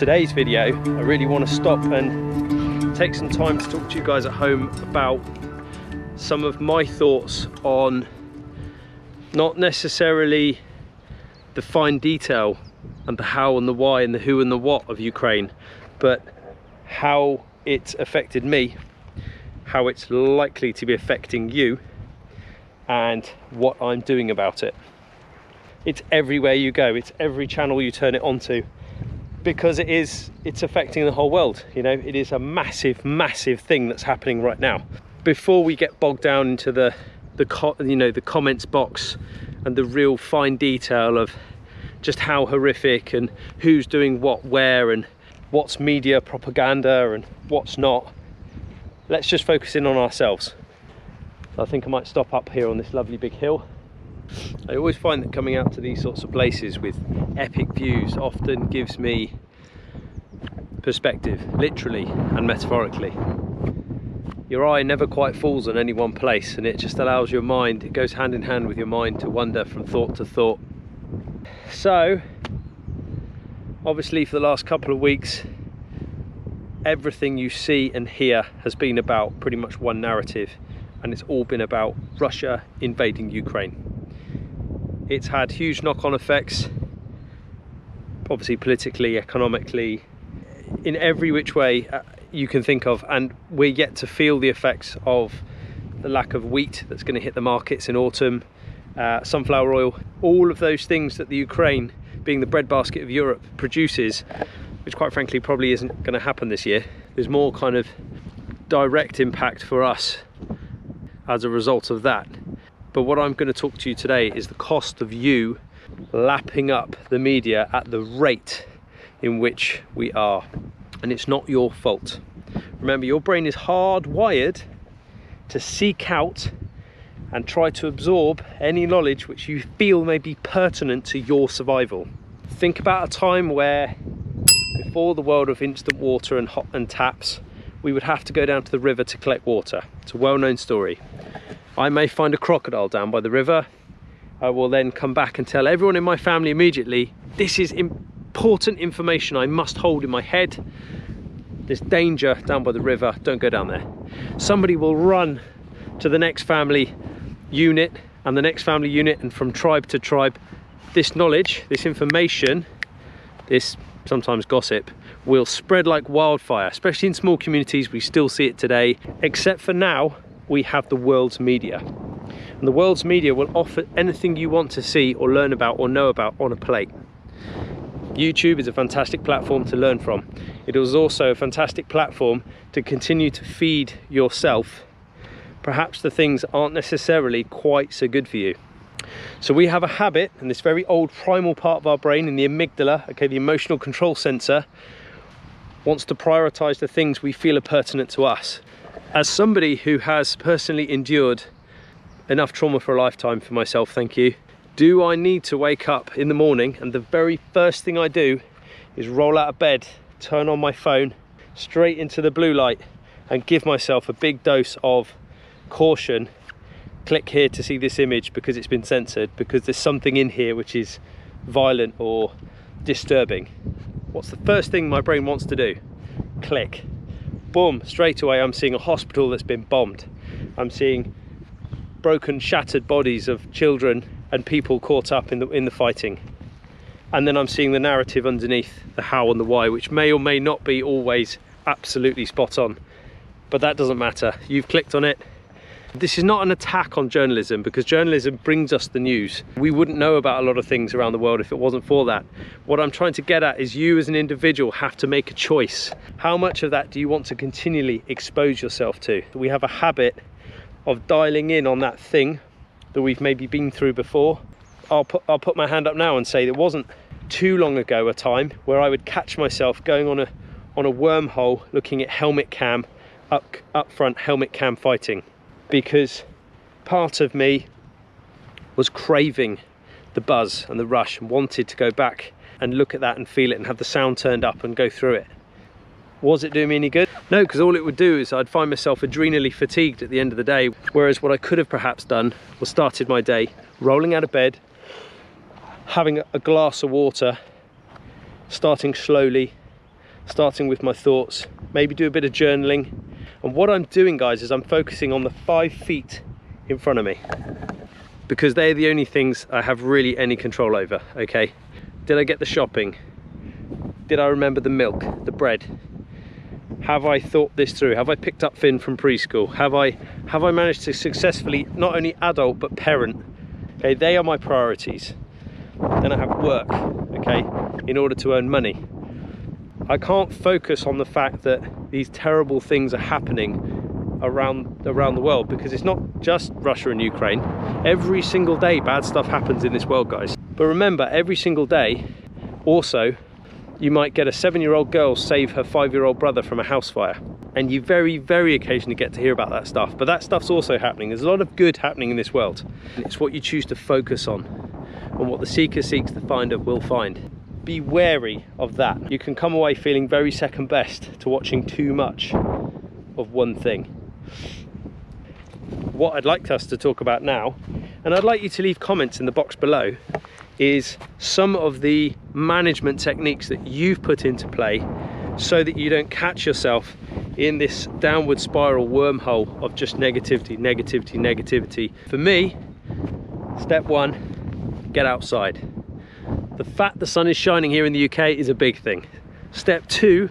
today's video, I really want to stop and take some time to talk to you guys at home about some of my thoughts on not necessarily the fine detail and the how and the why and the who and the what of Ukraine, but how it's affected me, how it's likely to be affecting you, and what I'm doing about it. It's everywhere you go, it's every channel you turn it onto because it is it's affecting the whole world you know? It is a massive massive thing that's happening right now. Before we get bogged down into the the you know the comments box and the real fine detail of just how horrific and who's doing what where and what's media propaganda and what's not let's just focus in on ourselves. I think I might stop up here on this lovely big hill I always find that coming out to these sorts of places with epic views often gives me perspective, literally and metaphorically. Your eye never quite falls on any one place and it just allows your mind, it goes hand in hand with your mind to wander from thought to thought. So, obviously for the last couple of weeks, everything you see and hear has been about pretty much one narrative and it's all been about Russia invading Ukraine. It's had huge knock-on effects, obviously politically, economically, in every which way uh, you can think of, and we're yet to feel the effects of the lack of wheat that's going to hit the markets in autumn, uh, sunflower oil, all of those things that the Ukraine, being the breadbasket of Europe, produces, which quite frankly probably isn't going to happen this year. There's more kind of direct impact for us as a result of that. But what I'm going to talk to you today is the cost of you lapping up the media at the rate in which we are. And it's not your fault. Remember, your brain is hardwired to seek out and try to absorb any knowledge which you feel may be pertinent to your survival. Think about a time where, before the world of instant water and hot and taps, we would have to go down to the river to collect water. It's a well-known story. I may find a crocodile down by the river. I will then come back and tell everyone in my family immediately, this is important information I must hold in my head. There's danger down by the river, don't go down there. Somebody will run to the next family unit and the next family unit and from tribe to tribe, this knowledge, this information, this sometimes gossip, will spread like wildfire, especially in small communities. We still see it today, except for now, we have the world's media. And the world's media will offer anything you want to see or learn about or know about on a plate. YouTube is a fantastic platform to learn from. It is also a fantastic platform to continue to feed yourself perhaps the things aren't necessarily quite so good for you. So we have a habit and this very old primal part of our brain in the amygdala, okay, the emotional control sensor, wants to prioritize the things we feel are pertinent to us as somebody who has personally endured enough trauma for a lifetime for myself, thank you, do I need to wake up in the morning and the very first thing I do is roll out of bed, turn on my phone, straight into the blue light and give myself a big dose of caution. Click here to see this image because it's been censored, because there's something in here which is violent or disturbing. What's the first thing my brain wants to do? Click boom, straight away I'm seeing a hospital that's been bombed. I'm seeing broken, shattered bodies of children and people caught up in the, in the fighting. And then I'm seeing the narrative underneath, the how and the why, which may or may not be always absolutely spot on. But that doesn't matter. You've clicked on it, this is not an attack on journalism because journalism brings us the news. We wouldn't know about a lot of things around the world if it wasn't for that. What I'm trying to get at is you as an individual have to make a choice. How much of that do you want to continually expose yourself to? We have a habit of dialing in on that thing that we've maybe been through before. I'll put, I'll put my hand up now and say there wasn't too long ago a time where I would catch myself going on a on a wormhole looking at helmet cam up up front helmet cam fighting because part of me was craving the buzz and the rush and wanted to go back and look at that and feel it and have the sound turned up and go through it. Was it doing me any good? No, because all it would do is I'd find myself adrenally fatigued at the end of the day. Whereas what I could have perhaps done was started my day rolling out of bed, having a glass of water, starting slowly, starting with my thoughts, maybe do a bit of journaling. And what I'm doing, guys, is I'm focusing on the five feet in front of me because they're the only things I have really any control over, okay? Did I get the shopping? Did I remember the milk, the bread? Have I thought this through? Have I picked up Finn from preschool? Have I have I managed to successfully not only adult but parent? Okay, they are my priorities. Then I have work, okay, in order to earn money. I can't focus on the fact that these terrible things are happening around around the world because it's not just Russia and Ukraine. Every single day bad stuff happens in this world, guys. But remember, every single day also you might get a seven-year-old girl save her five-year-old brother from a house fire. And you very, very occasionally get to hear about that stuff. But that stuff's also happening. There's a lot of good happening in this world. It's what you choose to focus on and what the seeker seeks, the finder will find. Be wary of that. You can come away feeling very second best to watching too much of one thing. What I'd like us to talk about now, and I'd like you to leave comments in the box below, is some of the management techniques that you've put into play so that you don't catch yourself in this downward spiral wormhole of just negativity, negativity, negativity. For me, step one, get outside. The fact the sun is shining here in the UK is a big thing. Step two,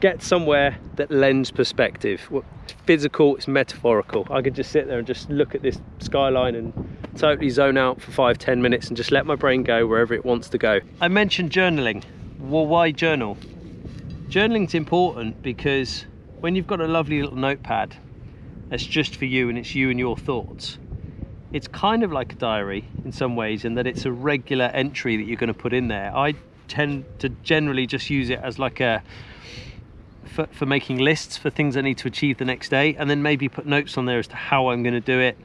get somewhere that lends perspective. It's physical, it's metaphorical. I could just sit there and just look at this skyline and totally zone out for five, ten minutes and just let my brain go wherever it wants to go. I mentioned journaling. Well, why journal? Journaling's important because when you've got a lovely little notepad that's just for you and it's you and your thoughts, it's kind of like a diary in some ways in that it's a regular entry that you're going to put in there. I tend to generally just use it as like a for, for making lists for things I need to achieve the next day and then maybe put notes on there as to how I'm going to do it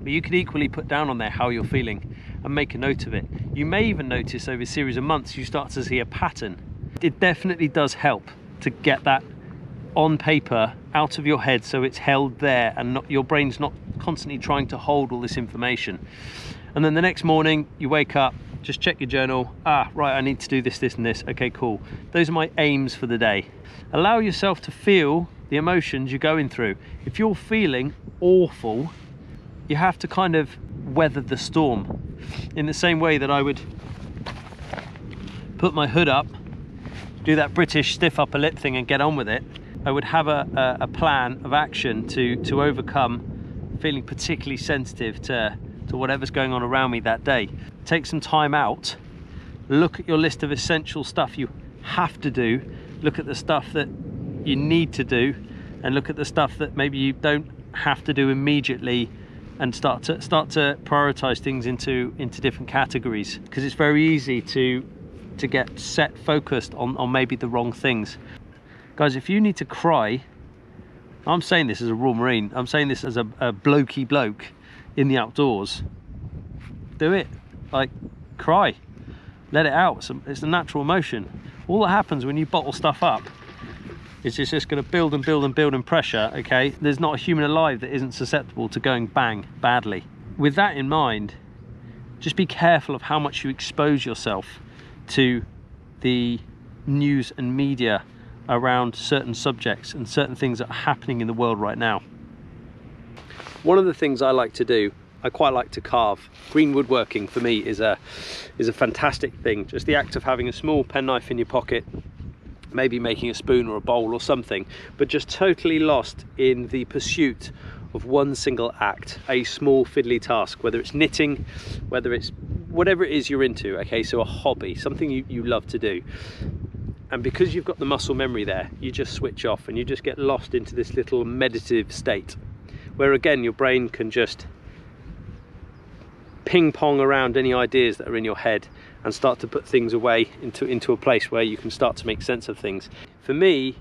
but you could equally put down on there how you're feeling and make a note of it. You may even notice over a series of months you start to see a pattern. It definitely does help to get that on paper out of your head so it's held there and not, your brain's not constantly trying to hold all this information. And then the next morning you wake up, just check your journal. Ah, right, I need to do this, this and this. Okay, cool. Those are my aims for the day. Allow yourself to feel the emotions you're going through. If you're feeling awful, you have to kind of weather the storm in the same way that I would put my hood up, do that British stiff upper lip thing and get on with it. I would have a, a, a plan of action to, to overcome feeling particularly sensitive to, to whatever's going on around me that day. Take some time out, look at your list of essential stuff you have to do, look at the stuff that you need to do, and look at the stuff that maybe you don't have to do immediately and start to start to prioritize things into into different categories. Because it's very easy to to get set focused on on maybe the wrong things guys if you need to cry i'm saying this as a Royal Marine i'm saying this as a, a blokey bloke in the outdoors do it like cry let it out it's a, it's a natural emotion all that happens when you bottle stuff up is it's just, just going to build and build and build in pressure, okay? There's not a human alive that isn't susceptible to going bang badly. With that in mind, just be careful of how much you expose yourself to the news and media around certain subjects and certain things that are happening in the world right now. One of the things I like to do, I quite like to carve. Green woodworking for me is a is a fantastic thing. Just the act of having a small penknife in your pocket, maybe making a spoon or a bowl or something, but just totally lost in the pursuit of one single act, a small fiddly task, whether it's knitting, whether it's whatever it is you're into, okay, so a hobby, something you, you love to do. And because you've got the muscle memory there, you just switch off and you just get lost into this little meditative state where again your brain can just ping pong around any ideas that are in your head and start to put things away into, into a place where you can start to make sense of things. For me,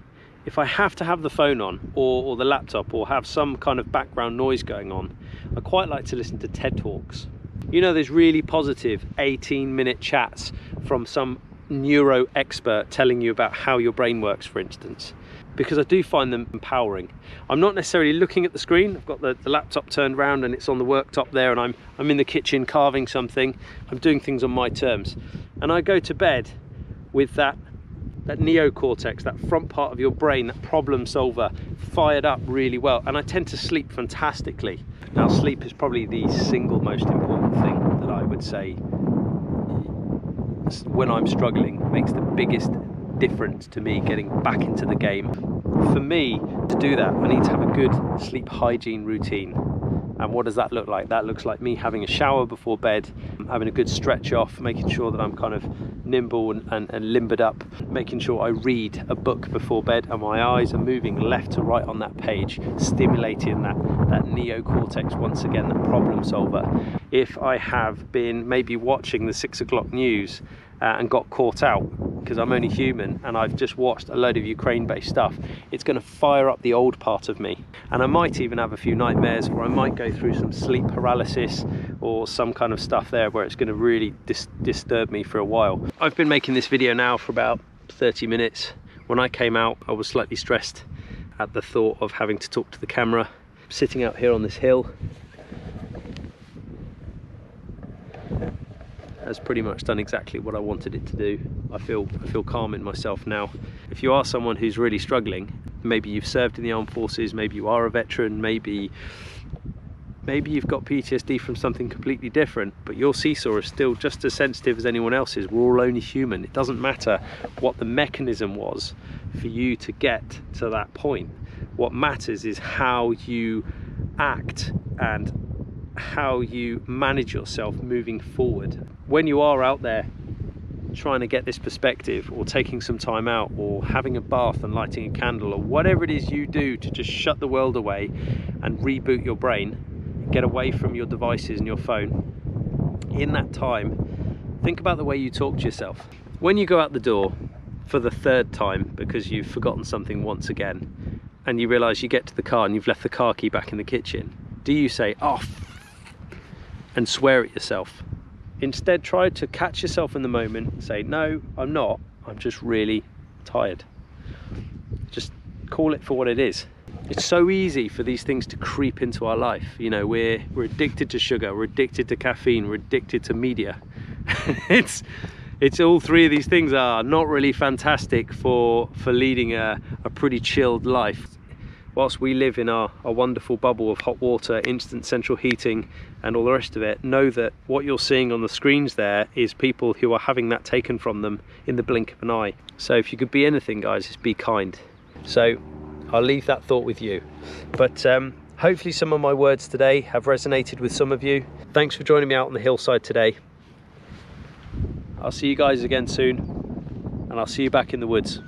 if I have to have the phone on or, or the laptop or have some kind of background noise going on, I quite like to listen to TED Talks. You know, there's really positive 18 minute chats from some neuro expert telling you about how your brain works, for instance because I do find them empowering. I'm not necessarily looking at the screen. I've got the, the laptop turned around and it's on the worktop there and I'm, I'm in the kitchen carving something. I'm doing things on my terms. And I go to bed with that that neocortex, that front part of your brain, that problem solver, fired up really well. And I tend to sleep fantastically. Now, sleep is probably the single most important thing that I would say when I'm struggling, makes the biggest difference to me getting back into the game. For me, to do that, I need to have a good sleep hygiene routine. And what does that look like? That looks like me having a shower before bed, having a good stretch off, making sure that I'm kind of nimble and, and, and, limbered up, making sure I read a book before bed and my eyes are moving left to right on that page, stimulating that, that neocortex once again, that problem solver. If I have been maybe watching the six o'clock news uh, and got caught out because I'm only human and I've just watched a load of Ukraine based stuff, it's going to fire up the old part of me. And I might even have a few nightmares or I might go through some sleep paralysis or some kind of stuff there where it's going to really dis disturb me for a while. I've been making this video now for about 30 minutes. When I came out, I was slightly stressed at the thought of having to talk to the camera. Sitting out here on this hill, has pretty much done exactly what I wanted it to do. I feel I feel calm in myself now. If you are someone who's really struggling, maybe you've served in the armed forces, maybe you are a veteran, maybe maybe you've got PTSD from something completely different, but your seesaw is still just as sensitive as anyone else's. We're all only human. It doesn't matter what the mechanism was for you to get to that point. What matters is how you act and how you manage yourself moving forward. When you are out there trying to get this perspective or taking some time out or having a bath and lighting a candle or whatever it is you do to just shut the world away and reboot your brain, get away from your devices and your phone, in that time, think about the way you talk to yourself. When you go out the door for the third time because you've forgotten something once again and you realize you get to the car and you've left the car key back in the kitchen, do you say, oh, and swear at yourself. Instead, try to catch yourself in the moment and say, no, I'm not. I'm just really tired. Just call it for what it is. It's so easy for these things to creep into our life. You know, we're, we're addicted to sugar, we're addicted to caffeine, we're addicted to media. it's, it's all three of these things are not really fantastic for, for leading a, a pretty chilled life whilst we live in our, our wonderful bubble of hot water, instant central heating, and all the rest of it, know that what you're seeing on the screens there is people who are having that taken from them in the blink of an eye. So if you could be anything, guys, just be kind. So I'll leave that thought with you. But um, hopefully some of my words today have resonated with some of you. Thanks for joining me out on the hillside today. I'll see you guys again soon, and I'll see you back in the woods.